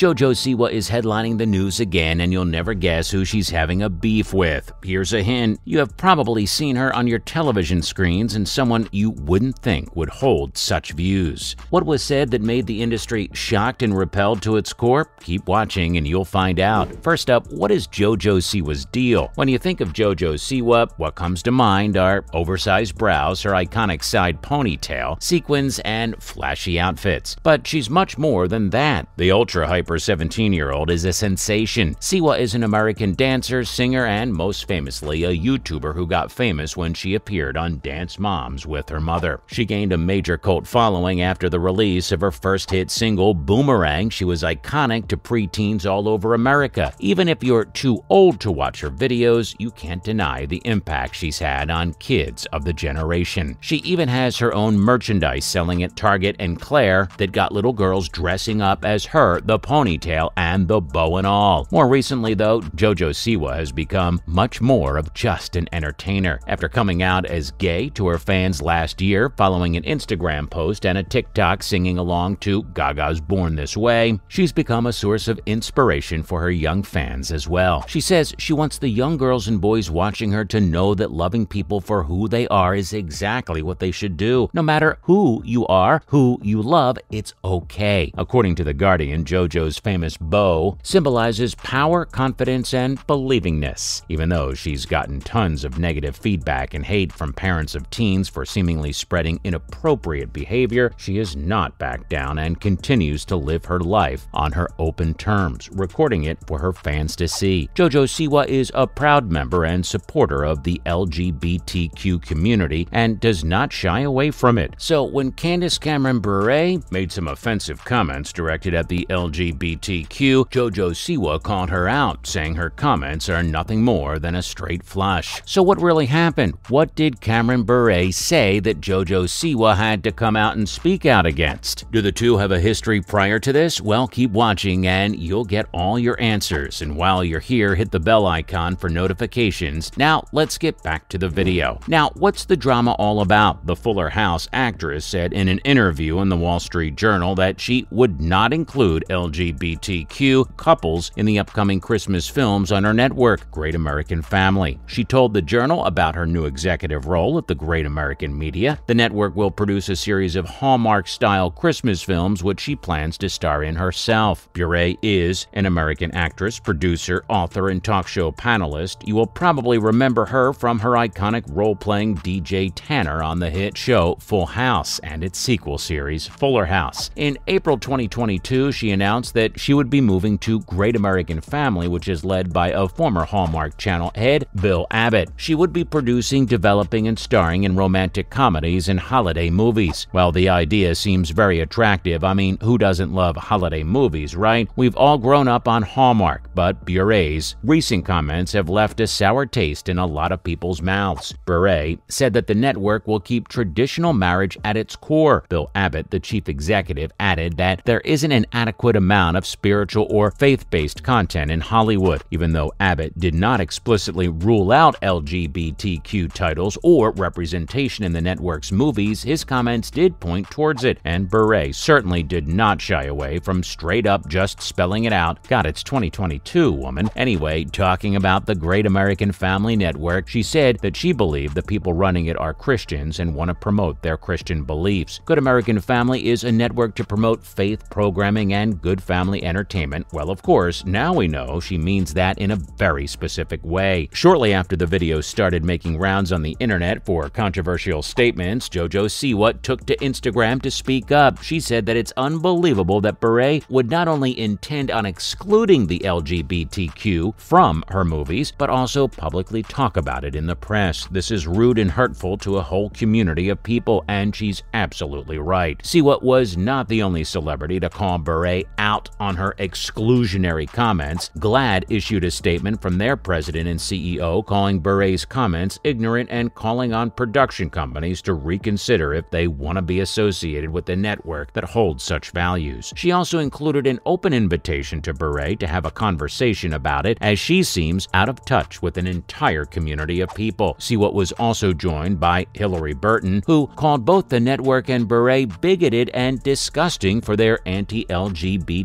JoJo Siwa is headlining the news again, and you'll never guess who she's having a beef with. Here's a hint you have probably seen her on your television screens and someone you wouldn't think would hold such views. What was said that made the industry shocked and repelled to its core? Keep watching and you'll find out. First up, what is JoJo Siwa's deal? When you think of JoJo Siwa, what comes to mind are oversized brows, her iconic side ponytail, sequins, and flashy outfits. But she's much more than that. The ultra hyper 17 year old is a sensation. Siwa is an American dancer, singer, and most famously, a YouTuber who got famous when she appeared on Dance Moms with her mother. She gained a major cult following after the release of her first hit single, Boomerang. She was iconic to preteens all over America. Even if you're too old to watch her videos, you can't deny the impact she's had on kids of the generation. She even has her own merchandise selling at Target and Claire that got little girls dressing up as her, the ponytail, and the bow and all. More recently, though, JoJo Siwa has become much more of just an entertainer. After coming out as gay to her fans last year following an Instagram post and a TikTok singing along to Gaga's Born This Way, she's become a source of inspiration for her young fans as well. She says she wants the young girls and boys watching her to know that loving people for who they are is exactly what they should do. No matter who you are, who you love, it's okay. According to The Guardian, JoJo's famous bow symbolizes power, confidence, and believingness. Even though she's gotten tons of negative feedback and hate from parents of teens for seemingly spreading inappropriate behavior, she has not backed down and continues to live her life on her open terms, recording it for her fans to see. JoJo Siwa is a proud member and supporter of the LGBTQ community and does not shy away from it. So when Candace Cameron Bure made some offensive comments directed at the LGBTQ, JoJo Siwa called her out, saying her comments are nothing more than a straight flush. So what really happened? What did Cameron Bure say that JoJo Siwa had to come out and speak out against? Do the two have a history prior to this? Well, keep watching and you'll get all your answers. And while you're here, hit the bell icon for notifications. Now, let's get back to the video. Now, what's the drama all about? The Fuller House actress said in an interview in the Wall Street Journal that she would not include LGBTQ couples in the upcoming Christmas films on her network, Great American Family. She told the Journal about her new executive role at the Great American Media. The network will produce a series of Hallmark style Christmas films, which she plans to star in herself. Bure is an American actress, producer, author, and talk show panelist. You will probably remember her from her iconic role playing DJ Tanner on the hit show Full House and its sequel series, Fuller House. In April 2022, she announced that she would be moving to Great American Family, which is led by a former Hallmark Channel head, Bill Abbott. She would be producing, developing, and starring in romantic comedies and holiday movies. While the idea seems very attractive, I mean, who doesn't love holiday movies, right? We've all grown up on Hallmark, but Bure's recent comments have left a sour taste in a lot of people's mouths. Bure said that the network will keep traditional marriage at its core. Bill Abbott, the chief executive, added that there isn't an adequate amount of spiritual or faith based content in Hollywood. Even though Abbott did not explicitly rule out LGBTQ titles or representation in the network's movies, his comments did point towards it, and Bure certainly did not shy away from straight up just spelling it out. God, it's 2022, woman. Anyway, talking about the Great American Family Network, she said that she believed the people running it are Christians and want to promote their Christian beliefs. Good American Family is a network to promote faith programming and good family entertainment. Well, of course, now we know she means that in a very specific way. Shortly after the video started making rounds on the internet for controversial statements, JoJo Siwa took to Instagram to speak up. She said that it's unbelievable that Bure would not only intend on excluding the LGBTQ from her movies, but also publicly talk about it in the press. This is rude and hurtful to a whole community of people, and she's absolutely right. Siwa was not the only celebrity to call Bure out on her exclusionary comments. GLAAD issued a statement from their president and CEO calling Bure's comments ignorant and calling on production companies to reconsider if they want to be associated with the network that holds such values. She also included an open invitation to Bure to have a conversation about it, as she seems out of touch with an entire community of people. Siwa was also joined by Hilarie Burton, who called both the network and Bure bigoted and disgusting for their anti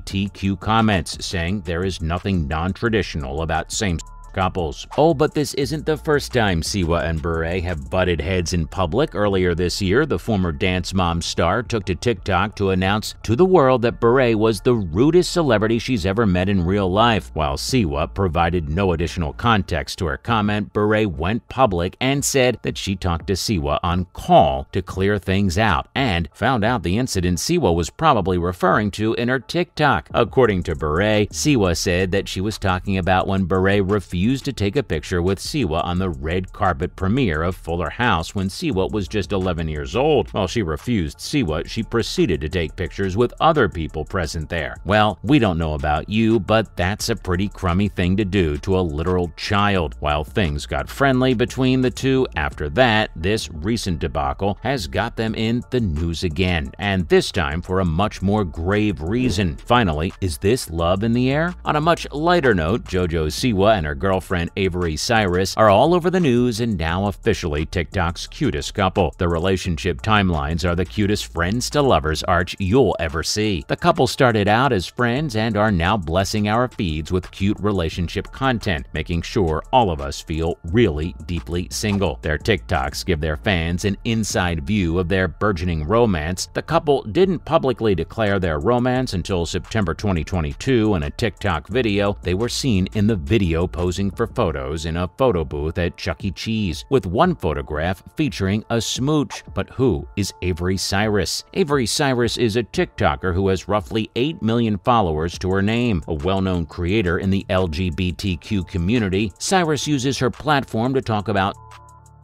LGBTQ comments, saying there is nothing non traditional about same couples. Oh, but this isn't the first time Siwa and Bure have butted heads in public. Earlier this year, the former Dance Mom star took to TikTok to announce to the world that Bure was the rudest celebrity she's ever met in real life. While Siwa provided no additional context to her comment, Bure went public and said that she talked to Siwa on call to clear things out and found out the incident Siwa was probably referring to in her TikTok. According to Bure, Siwa said that she was talking about when Bure refused refused to take a picture with Siwa on the red carpet premiere of Fuller House when Siwa was just 11 years old. While she refused Siwa, she proceeded to take pictures with other people present there. Well, we don't know about you, but that's a pretty crummy thing to do to a literal child. While things got friendly between the two after that, this recent debacle has got them in the news again, and this time for a much more grave reason. Finally, is this love in the air? On a much lighter note, JoJo Siwa and her girl girlfriend Avery Cyrus are all over the news and now officially TikTok's cutest couple. The relationship timelines are the cutest friends to lovers arch you'll ever see. The couple started out as friends and are now blessing our feeds with cute relationship content, making sure all of us feel really deeply single. Their TikToks give their fans an inside view of their burgeoning romance. The couple didn't publicly declare their romance until September 2022 in a TikTok video. They were seen in the video posing posing for photos in a photo booth at Chuck E. Cheese, with one photograph featuring a smooch. But who is Avery Cyrus? Avery Cyrus is a TikToker who has roughly 8 million followers to her name. A well known creator in the LGBTQ community, Cyrus uses her platform to talk about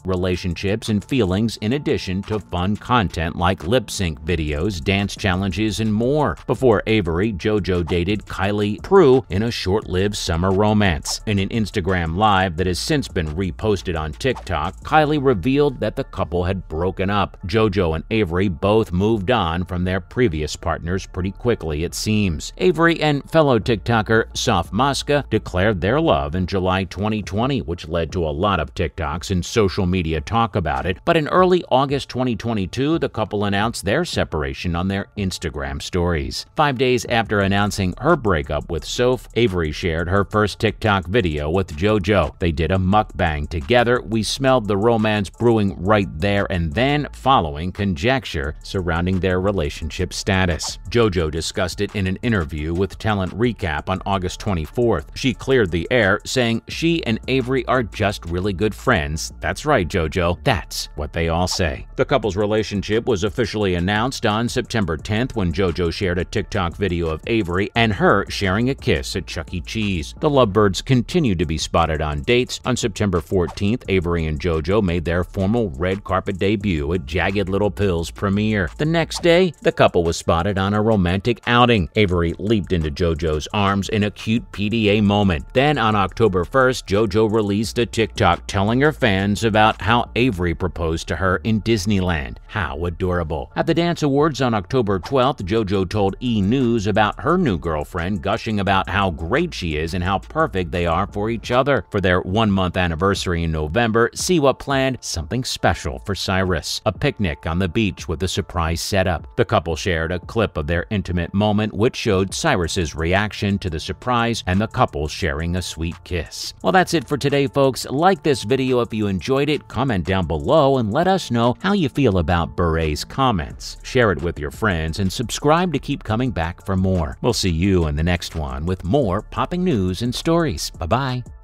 relationships, and feelings in addition to fun content like lip sync videos, dance challenges, and more. Before Avery, JoJo dated Kylie Prue in a short lived summer romance. In an Instagram Live that has since been reposted on TikTok, Kylie revealed that the couple had broken up. JoJo and Avery both moved on from their previous partners pretty quickly, it seems. Avery and fellow TikToker Soph Mosca declared their love in July 2020, which led to a lot of TikToks and social media talk about it, but in early August 2022, the couple announced their separation on their Instagram stories. Five days after announcing her breakup with Soph, Avery shared her first TikTok video with JoJo. They did a mukbang together. We smelled the romance brewing right there and then, following conjecture surrounding their relationship status. JoJo discussed it in an interview with Talent Recap on August 24th. She cleared the air, saying she and Avery are just really good friends. That's right right, JoJo. That's what they all say. The couple's relationship was officially announced on September 10th when JoJo shared a TikTok video of Avery and her sharing a kiss at Chuck E. Cheese. The lovebirds continued to be spotted on dates. On September 14th, Avery and JoJo made their formal red carpet debut at Jagged Little Pill's premiere. The next day, the couple was spotted on a romantic outing. Avery leaped into JoJo's arms in a cute PDA moment. Then on October 1st, JoJo released a TikTok telling her fans about about how Avery proposed to her in Disneyland. How adorable. At the Dance Awards on October 12th, JoJo told E! News about her new girlfriend, gushing about how great she is and how perfect they are for each other. For their one month anniversary in November, Siwa planned something special for Cyrus a picnic on the beach with a surprise setup. The couple shared a clip of their intimate moment, which showed Cyrus's reaction to the surprise and the couple sharing a sweet kiss. Well, that's it for today, folks. Like this video if you enjoyed comment down below and let us know how you feel about Bure's comments. Share it with your friends and subscribe to keep coming back for more. We'll see you in the next one with more popping news and stories. Bye bye.